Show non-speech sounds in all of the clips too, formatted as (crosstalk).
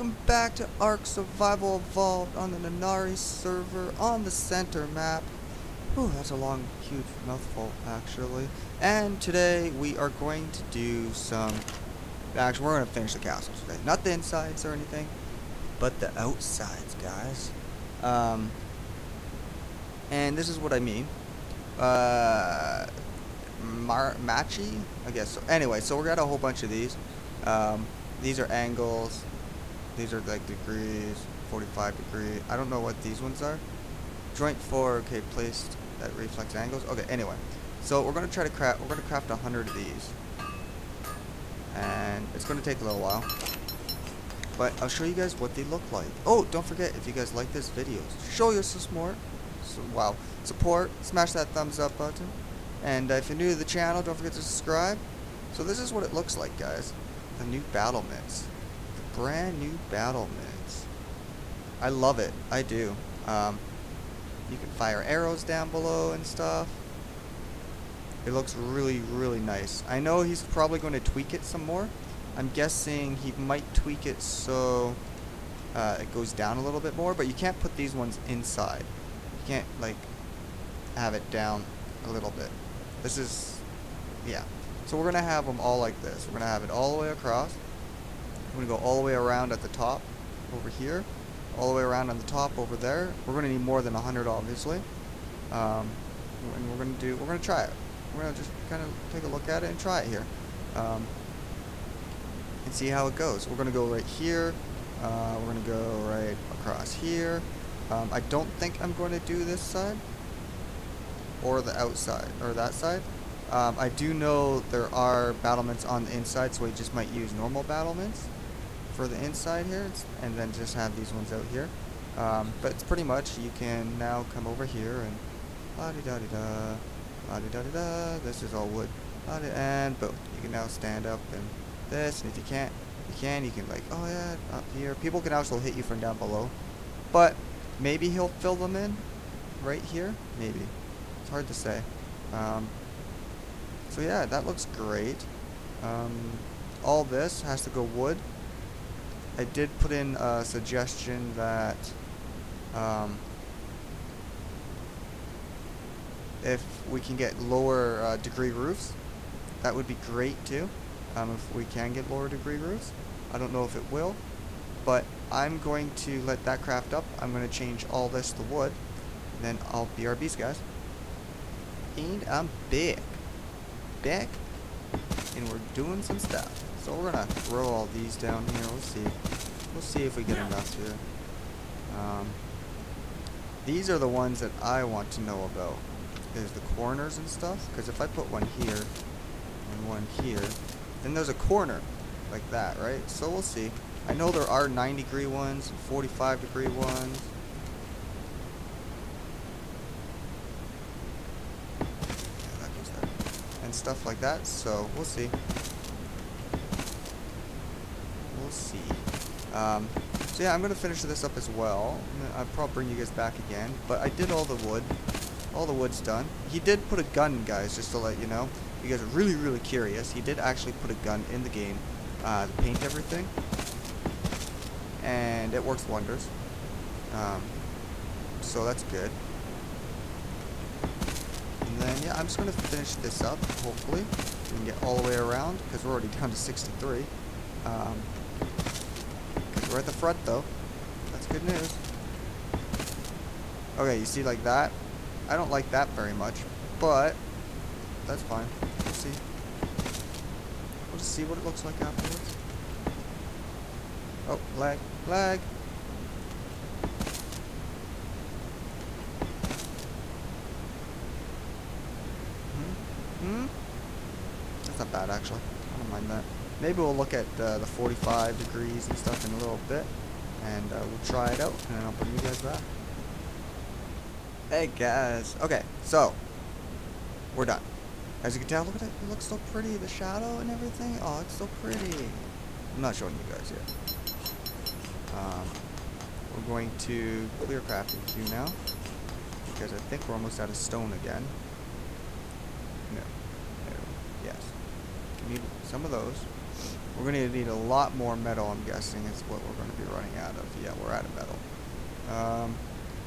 welcome back to Ark Survival Evolved on the Nanari server on the center map. Whew, that's a long, huge mouthful, actually. And today we are going to do some... Actually, we're going to finish the castle today. Not the insides or anything, but the outsides, guys. Um, and this is what I mean. Uh, Mar Machi? I guess so. Anyway, so we got a whole bunch of these. Um, these are angles. These are like degrees, 45 degree. I don't know what these ones are. Joint 4, okay, placed at reflex angles. Okay, anyway. So we're to try to craft, we're to craft a 100 of these. And it's to take a little while. But I'll show you guys what they look like. Oh, don't forget, if you guys like this video, show your support. So, wow. Support, smash that thumbs up button. And uh, if you're new to the channel, don't forget to subscribe. So this is what it looks like, guys. The new battlements brand new battlements. I love it. I do. Um, you can fire arrows down below and stuff. It looks really, really nice. I know he's probably going to tweak it some more. I'm guessing he might tweak it so uh, it goes down a little bit more, but you can't put these ones inside. You can't, like, have it down a little bit. This is, yeah. So we're going to have them all like this. We're going to have it all the way across. I'm going to go all the way around at the top over here, all the way around on the top over there. We're going to need more than 100 obviously. Um, and we're going to do, we're going to try it. We're going to just kind of take a look at it and try it here. Um, and see how it goes. We're going to go right here. Uh, we're going to go right across here. Um, I don't think I'm going to do this side or the outside or that side. Um, I do know there are battlements on the inside, so we just might use normal battlements for the inside here, and then just have these ones out here. Um, but it's pretty much, you can now come over here and la-di-da-di-da, la-di-da-di-da, this is all wood, and boom, you can now stand up and this, and if you can't, you can, you can like, oh yeah, up here. People can also hit you from down below, but maybe he'll fill them in right here, maybe. It's hard to say. Um, so yeah, that looks great. Um, all this has to go wood. I did put in a suggestion that um, if we can get lower uh, degree roofs, that would be great too. Um, if we can get lower degree roofs. I don't know if it will, but I'm going to let that craft up. I'm going to change all this to wood, then I'll BRBs, guys. And I'm back back and we're doing some stuff. So we're gonna throw all these down here. We'll see. We'll see if we get enough here. Um, these are the ones that I want to know about. Is the corners and stuff. Because if I put one here and one here, then there's a corner like that, right? So we'll see. I know there are 90 degree ones, 45 degree ones. and stuff like that. So we'll see. We'll see. Um, so yeah, I'm gonna finish this up as well. I'll probably bring you guys back again. But I did all the wood. All the wood's done. He did put a gun, guys, just to let you know. You guys are really, really curious. He did actually put a gun in the game uh, to paint everything. And it works wonders. Um, so that's good And then, yeah, I'm just going to finish this up, hopefully. We can get all the way around, because we're already down to 63. Um, we're at the front, though. That's good news. Okay, you see like that? I don't like that very much, but that's fine. We'll see. We'll just see what it looks like afterwards. Oh, lag, lag. Hmm. That's not bad, actually. I don't mind that. Maybe we'll look at uh, the 45 degrees and stuff in a little bit. And uh, we'll try it out, and I'll bring you guys back. Hey, guys. Okay, so. We're done. As you can tell, look at it. It looks so pretty. The shadow and everything. Oh, it's so pretty. I'm not showing you guys yet. Um, we're going to clear crafting queue now. Because I think we're almost out of stone again. No. no. Yes need some of those. We're going to need a lot more metal, I'm guessing, is what we're going to be running out of. Yeah, we're out of metal. Um,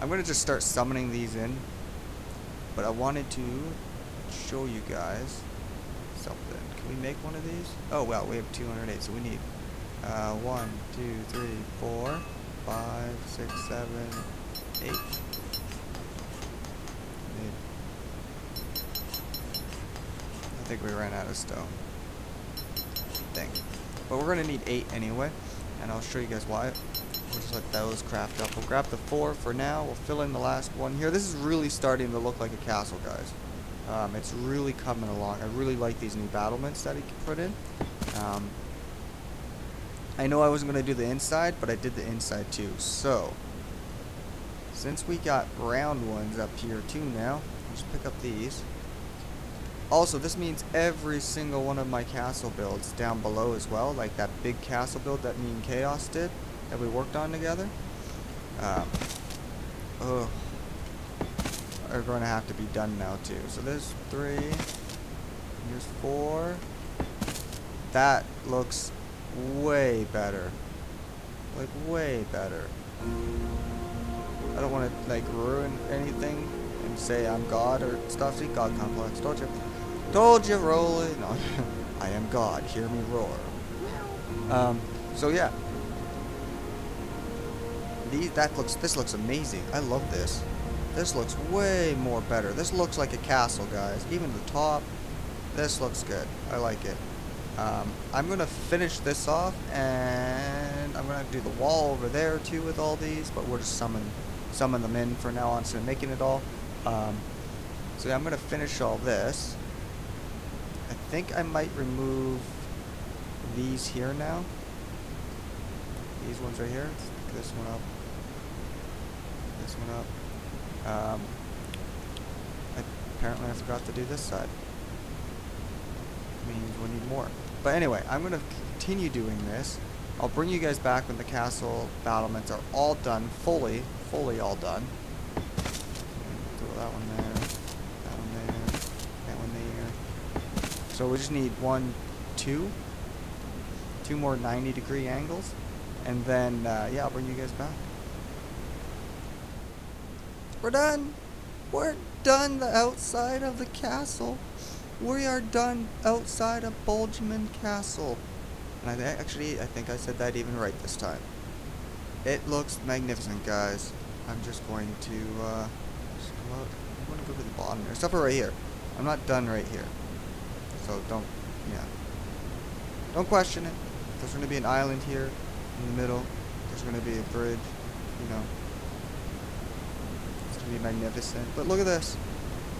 I'm going to just start summoning these in. But I wanted to show you guys something. Can we make one of these? Oh, well, we have 208, so we need uh, 1, 2, 3, 4, 5, 6, 7, 8. Need I think we ran out of stone. But we're going to need 8 anyway, and I'll show you guys why. We'll just let those craft up. We'll grab the 4 for now. We'll fill in the last one here. This is really starting to look like a castle, guys. Um, it's really coming along. I really like these new battlements that he put in. Um, I know I wasn't going to do the inside, but I did the inside too. So, since we got round ones up here too now, let's pick up these. Also, this means every single one of my castle builds down below as well, like that big castle build that me and Chaos did, that we worked on together. Um, ugh, are going to have to be done now too. So there's three, here's four. That looks way better. Like, way better. I don't want to, like, ruin anything and say I'm God or stuff. See, God complex. don't you. Told you, rolling (laughs) I am God. Hear me roar. Um, so yeah. These, that looks, this looks amazing. I love this. This looks way more better. This looks like a castle, guys. Even the top. This looks good. I like it. Um, I'm to finish this off, and I'm to do the wall over there, too, with all these, but we'll just summon, summon them in for now on of making it all. Um, so yeah, I'm to finish all this. I think I might remove these here now. These ones right here. Let's pick this one up. This one up. Um, I, apparently I forgot to do this side. Means we'll need more. But anyway, I'm going to continue doing this. I'll bring you guys back when the castle battlements are all done, fully, fully all done. Throw that one there, that one there, that one there. So we just need one, two, two more 90 degree angles. And then, uh, yeah, I'll bring you guys back. We're done. We're done the outside of the castle. We are done outside of Bodiam Castle. And I actually, I think I said that even right this time. It looks magnificent, guys. I'm just going to, uh, just go out. I'm going to go to the bottom here. Except right here. I'm not done right here. So don't, yeah. Don't question it. There's going to be an island here in the middle. There's going to be a bridge, you know. It's going to be magnificent. But look at this.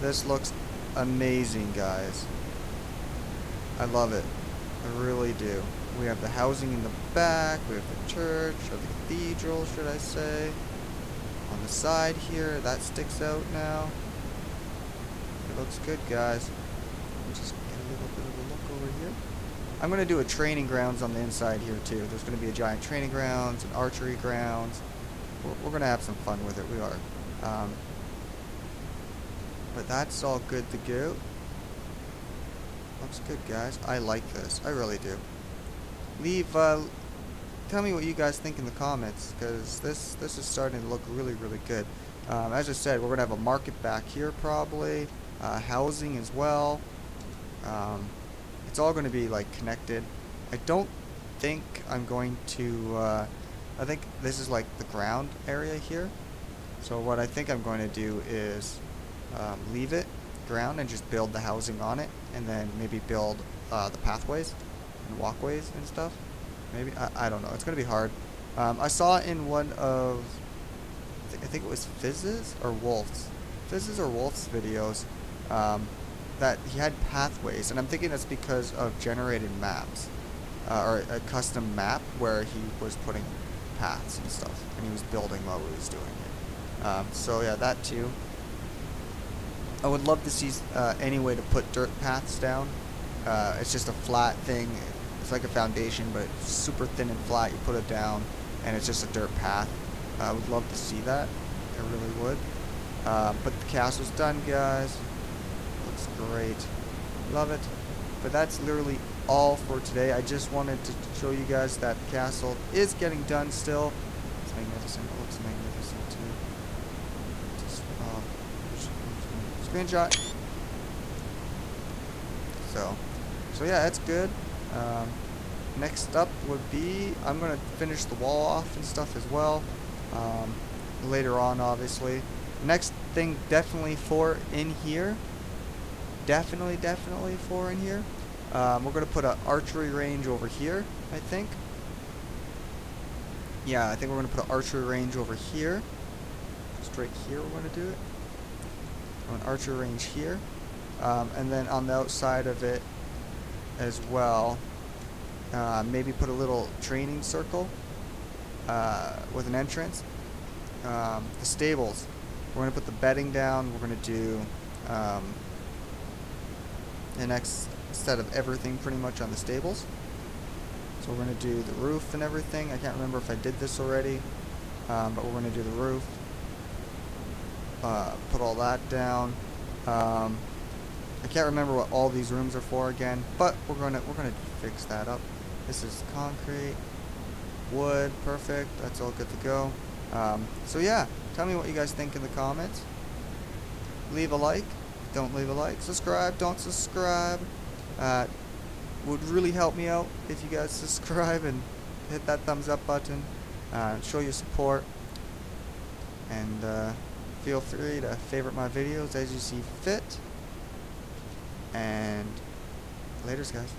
This looks amazing, guys. I love it. I really do. We have the housing in the back. We have the church, or the cathedral, should I say. On the side here, that sticks out now. It looks good, guys. Just get a little bit of a look over here. I'm going to do a training grounds on the inside here, too. There's going to be a giant training grounds, an archery grounds. We're, we're going to have some fun with it. We are. Um, but that's all good to go. Looks good, guys. I like this. I really do. Leave, uh, tell me what you guys think in the comments, because this, this is starting to look really, really good. Um, as I said, we're going to have a market back here, probably. Uh, housing as well. Um, it's all going to be, like, connected. I don't think I'm going to, uh, I think this is, like, the ground area here. So what I think I'm going to do is um, leave it ground and just build the housing on it and then maybe build uh, the pathways and walkways and stuff maybe I, I don't know it's gonna be hard um, I saw in one of I think it was Fizz's or Wolf's Fizz's or Wolf's videos um, that he had pathways and I'm thinking that's because of generated maps uh, or a custom map where he was putting paths and stuff and he was building while he was doing it um, so yeah that too I would love to see uh, any way to put dirt paths down. Uh, it's just a flat thing. It's like a foundation, but super thin and flat. You put it down, and it's just a dirt path. I would love to see that. I really would. Uh, but the castle's done, guys. Looks great. Love it. But that's literally all for today. I just wanted to show you guys that castle is getting done still. It's magnificent. It looks magnificent too. Just, uh, screenshot. So, so yeah, that's good. Um, next up would be I'm gonna finish the wall off and stuff as well. Um, later on, obviously. Next thing, definitely for in here. Definitely, definitely four in here. Um, we're gonna put an archery range over here. I think. Yeah, I think we're gonna put an archery range over here. Just right here, we're gonna do it. An archery range here. Um, and then on the outside of it as well, uh, maybe put a little training circle uh, with an entrance. Um, the stables, we're going to put the bedding down. We're going to do the next set of everything pretty much on the stables. So we're going to do the roof and everything. I can't remember if I did this already, um, but we're going to do the roof. Uh, put all that down. Um, I can't remember what all these rooms are for again, but we're gonna we're gonna fix that up. This is concrete, wood, perfect. That's all good to go. Um, so yeah, tell me what you guys think in the comments. Leave a like. Don't leave a like. Subscribe. Don't subscribe. Uh, would really help me out if you guys (laughs) subscribe and hit that thumbs up button. Uh, show your support. And uh, feel free to favorite my videos as you see fit. And laters, guys.